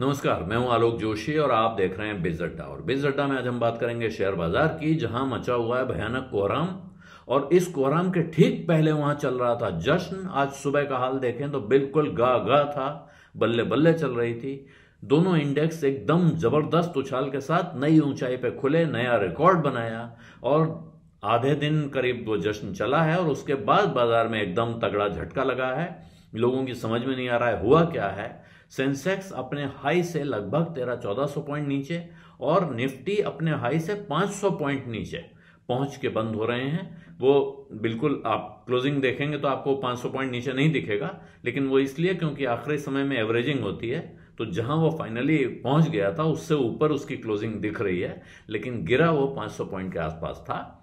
नमस्कार, मैं हूँ आलोक जोशी और आप देख रहे हैं बिज अड्डा। और बिज अड्डा में आज हम बात करेंगे शेयर बाज़ार की, जहाँ मचा हुआ है भयानक कोहराम। और इस कोहराम के ठीक पहले वहाँ चल रहा था जश्न। आज सुबह का हाल देखें तो बिल्कुल गा गा था बल्ले बल्ले चल रही थी। दोनों इंडेक्स एकदम ज़बरदस्त उछाल के साथ नई ऊंचाई पे खुले, नया रिकॉर्ड बनाया। और आधे दिन करीब वो जश्न चला है और उसके बाद बाज़ार में एकदम तगड़ा झटका लगा है। लोगों की समझ में नहीं आ रहा है, हुआ क्या है? सेंसेक्स अपने हाई से लगभग तेरह चौदह सौ पॉइंट नीचे और निफ्टी अपने हाई से पाँच सौ पॉइंट नीचे। पहुँच के बंद हो रहे हैं। वो बिल्कुल आप क्लोजिंग देखेंगे तो आपको 500 पॉइंट नीचे नहीं दिखेगा, लेकिन वो इसलिए क्योंकि आखिरी समय में एवरेजिंग होती है तो जहाँ वो फाइनली पहुँच गया था, उससे ऊपर उसकी क्लोजिंग दिख रही है, लेकिन गिरा वो 500 पॉइंट के आसपास था।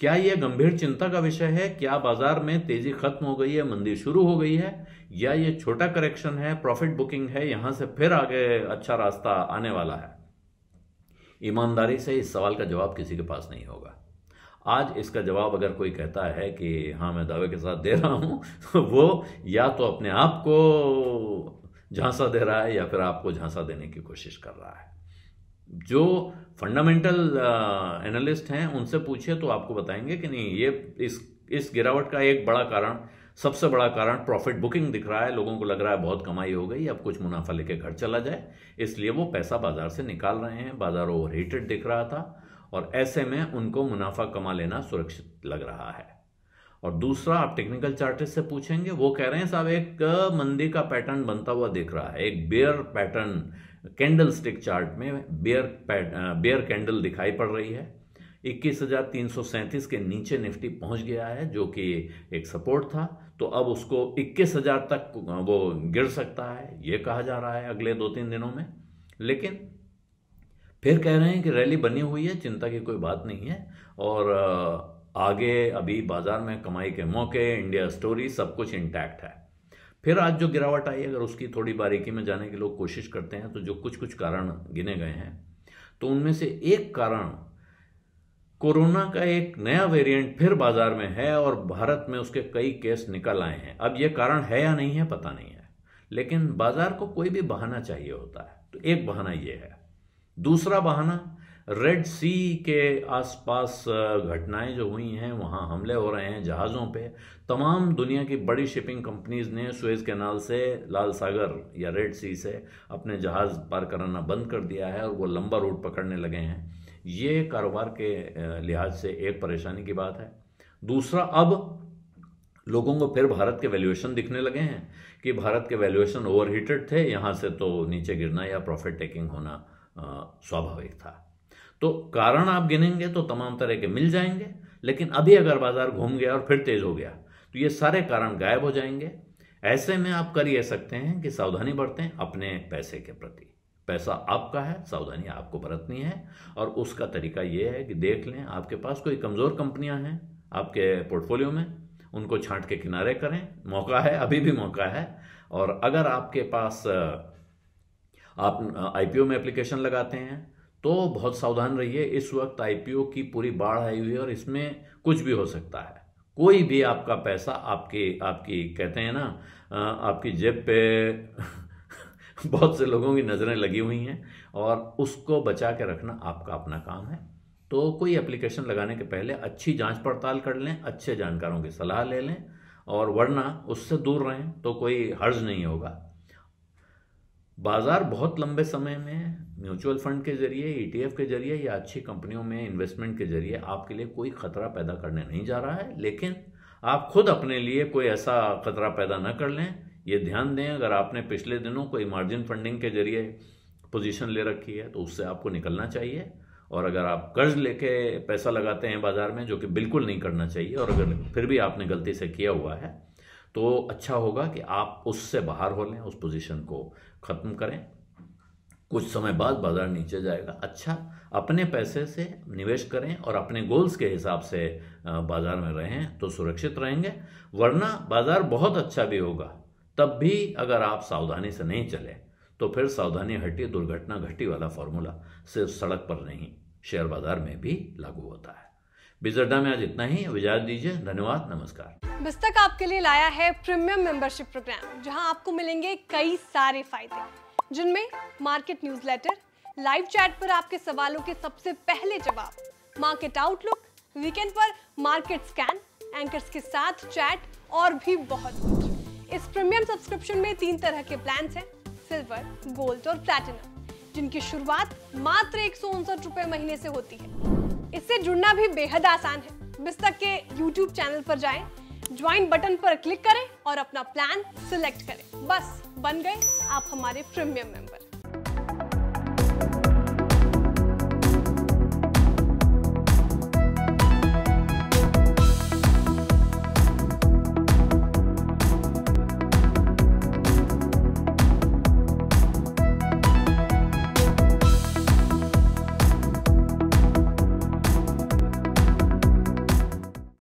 क्या यह गंभीर चिंता का विषय है? क्या बाज़ार में तेज़ी खत्म हो गई है, मंदी शुरू हो गई है? या ये छोटा करेक्शन है प्रॉफिट बुकिंग है, यहाँ से फिर आगे अच्छा रास्ता आने वाला है? ईमानदारी से इस सवाल का जवाब किसी के पास नहीं होगा। आज इसका जवाब अगर कोई कहता है कि हाँ मैं दावे के साथ दे रहा हूँ तो वो या तो अपने आप को झांसा दे रहा है या फिर आपको झांसा देने की कोशिश कर रहा है। जो फंडामेंटल एनालिस्ट हैं, उनसे पूछिए तो आपको बताएँगे कि नहीं, ये इस इस गिरावट का एक बड़ा कारण, सबसे बड़ा कारण प्रॉफिट बुकिंग दिख रहा है, लोगों को लग रहा है बहुत कमाई हो गई, अब कुछ मुनाफा लेके घर चला जाए, इसलिए वो पैसा बाज़ार से निकाल रहे हैं, बाज़ार ओवर हीटेड दिख रहा था, और ऐसे में उनको मुनाफा कमा लेना सुरक्षित लग रहा है। और दूसरा, आप टेक्निकल चार्टिस्ट से पूछेंगे, वो कह रहे हैं, साहब, एक मंदी का पैटर्न बनता हुआ दिख रहा है, एक bear pattern candlestick chart में बेयर बेयर कैंडल दिखाई पड़ रही है। इक्कीस हज़ार तीन सौ सैंतीस के नीचे निफ्टी पहुँच गया है, जो कि एक सपोर्ट था। तो अब उसको इक्कीस हज़ार तक वो गिर सकता है, ये कहा जा रहा है अगले दो तीन दिनों में। लेकिन फिर कह रहे हैं कि रैली बनी हुई है, चिंता की कोई बात नहीं है। और आगे अभी बाज़ार में कमाई के मौके इंडिया स्टोरी सब कुछ इंटैक्ट है। फिर आज जो गिरावट आई, अगर उसकी थोड़ी बारीकी में जाने की लोग कोशिश करते हैं तो जो कुछ कुछ कारण गिने गए हैं तो उनमें से एक कारण, कोरोना का एक नया वेरिएंट फिर बाज़ार में है और भारत में उसके कई केस निकल आए हैं। अब यह कारण है या नहीं है, पता नहीं है। लेकिन बाज़ार को कोई भी बहाना चाहिए होता है। तो एक बहाना यह है। दूसरा बहाना रेड सी के आसपास घटनाएँ जो हुई हैं, वहाँ हमले हो रहे हैं जहाज़ों पे। तमाम दुनिया की बड़ी शिपिंग कंपनीज़ ने सुएज कैनाल से लाल सागर या रेड सी से अपने जहाज़ पार कराना बंद कर दिया है और वो लंबा रूट पकड़ने लगे हैं। ये कारोबार के लिहाज से एक परेशानी की बात है। दूसरा, अब लोगों को फिर भारत के वैल्यूएशन दिखने लगे हैं कि भारत के वैल्यूएशन ओवरहीटेड थे, यहाँ से तो नीचे गिरना या प्रॉफिट टेकिंग होना स्वाभाविक था। तो कारण आप गिनेंगे तो तमाम तरह के मिल जाएँगे, लेकिन अभी अगर बाज़ार घूम गया और फिर तेज हो गया तो ये सारे कारण गायब हो जाएँगे। ऐसे में आप कर ये सकते हैं कि सावधानी बरतें अपने पैसे के प्रति। पैसा आपका है, सावधानी आपको बरतनी है, और उसका तरीका यह है कि देख लें, आपके पास कोई कमज़ोर कंपनियाँ हैं आपके पोर्टफोलियो में, उनको छांट के किनारे करें। मौका है, अभी भी मौका है, और अगर आपके पास, आप, आईपीओ में एप्लीकेशन लगाते हैं तो बहुत सावधान रहिए, इस वक्त आईपीओ की पूरी बाढ़ आई हुई है और इसमें कुछ भी हो सकता है। कोई भी आपका पैसा आपकी आपकी, कहते हैं ना आपकी जेब पे बहुत से लोगों की नज़रें लगी हुई हैं और उसको बचा के रखना आपका अपना काम है। तो कोई एप्लीकेशन लगाने के पहले अच्छी जाँच पड़ताल कर लें, अच्छे जानकारों की सलाह ले लें और वरना उससे दूर रहें तो कोई हर्ज नहीं होगा। बाज़ार बहुत लंबे समय में म्यूचुअल फंड के ज़रिए ईटीएफ के ज़रिए या अच्छी कंपनियों में इन्वेस्टमेंट के ज़रिए आपके लिए कोई खतरा पैदा करने नहीं जा रहा है। लेकिन आप खुद अपने लिए कोई ऐसा खतरा पैदा न कर लें। ये ध्यान दें, अगर आपने पिछले दिनों कोई मार्जिन फंडिंग के ज़रिए पोजीशन ले रखी है तो उससे आपको निकलना चाहिए। और अगर आप कर्ज लेके पैसा लगाते हैं बाज़ार में, जो कि बिल्कुल नहीं करना चाहिए, और अगर फिर भी आपने गलती से किया हुआ है तो अच्छा होगा कि आप उससे बाहर हो लें उस पोजीशन को ख़त्म करें। कुछ समय बाद बाज़ार नीचे जाएगा। अच्छा अपने पैसे से निवेश करें और अपने गोल्स के हिसाब से बाज़ार में रहें तो सुरक्षित रहेंगे। वरना बाज़ार बहुत अच्छा भी होगा। तब भी अगर आप सावधानी से नहीं चले तो फिर सावधानी हटी दुर्घटना घटी वाला फॉर्मूला सिर्फ़ सड़क पर नहीं, शेयर बाज़ार में भी लागू होता है। बिजरडा में आज इतना ही। इजाज़त दीजिए धन्यवाद नमस्कार। बिस्तक आपके लिए लाया है प्रीमियम मेंबरशिप प्रोग्राम जहाँ आपको मिलेंगे कई सारे फ़ायदे। जिनमें मार्केट न्यूज़लेटर, लाइव चैट पर आपके सवालों के सबसे पहले जवाब मार्केट आउटलुक वीकेंड पर मार्केट स्कैन एंकर्स के साथ चैट और भी बहुत कुछ। इस प्रीमियम सब्सक्रिप्शन में तीन तरह के प्लान हैं सिल्वर गोल्ड और प्लैटिनम जिनकी शुरुआत मात्र एक सौ महीने से होती है। इससे जुड़ना भी बेहद आसान है। बिस्तक के YouTube चैनल पर जाएँ, ज्वाइन बटन पर क्लिक करें और अपना प्लान सिलेक्ट करें। बस बन गए आप हमारे प्रीमियम मेंबर